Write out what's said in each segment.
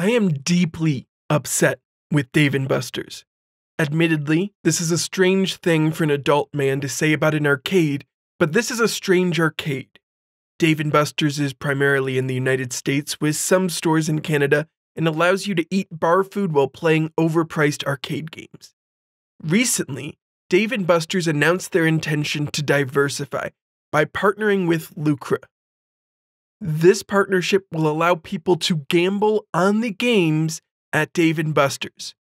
I am deeply upset with Dave and Buster's. Admittedly, this is a strange thing for an adult man to say about an arcade, but this is a strange arcade. Dave and Buster's is primarily in the United States with some stores in Canada and allows you to eat bar food while playing overpriced arcade games. Recently, Dave and Buster's announced their intention to diversify by partnering with Lucra. This partnership will allow people to gamble on the games at Dave and Buster's.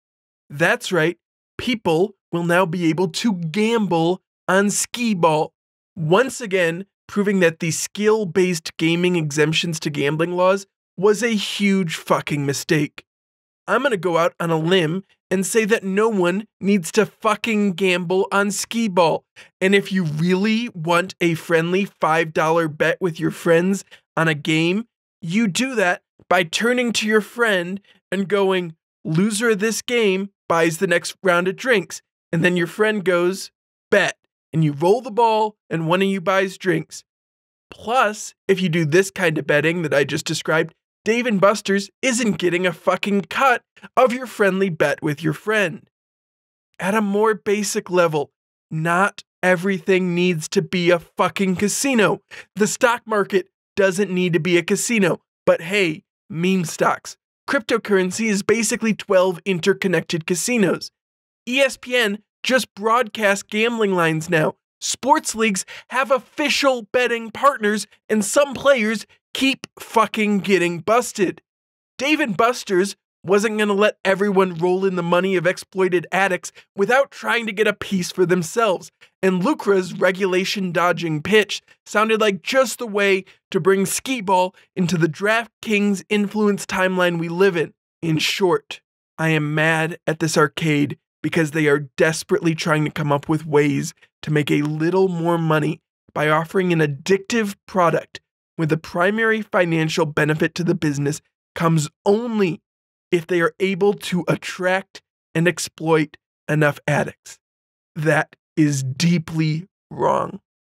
That's right, people will now be able to gamble on skee ball. Once again, proving that the skill based gaming exemptions to gambling laws was a huge fucking mistake. I'm gonna go out on a limb and say that no one needs to fucking gamble on skee ball. And if you really want a friendly $5 bet with your friends on a game, you do that by turning to your friend and going, loser of this game buys the next round of drinks. And then your friend goes, bet. And you roll the ball, and one of you buys drinks. Plus, if you do this kind of betting that I just described, Dave and Buster's isn't getting a fucking cut of your friendly bet with your friend. At a more basic level, not everything needs to be a fucking casino. The stock market doesn't need to be a casino. But hey, meme stocks, cryptocurrency is basically 12 interconnected casinos. ESPN just broadcasts gambling lines now. Sports leagues have official betting partners, and some players keep fucking getting busted. Dave and Buster's wasn't going to let everyone roll in the money of exploited addicts without trying to get a piece for themselves. And Lucra's regulation dodging pitch sounded like just the way to bring skee ball into the DraftKings influence timeline we live in. In short, I am mad at this arcade because they are desperately trying to come up with ways to make a little more money by offering an addictive product when the primary financial benefit to the business comes only if they are able to attract and exploit enough addicts. That is deeply wrong.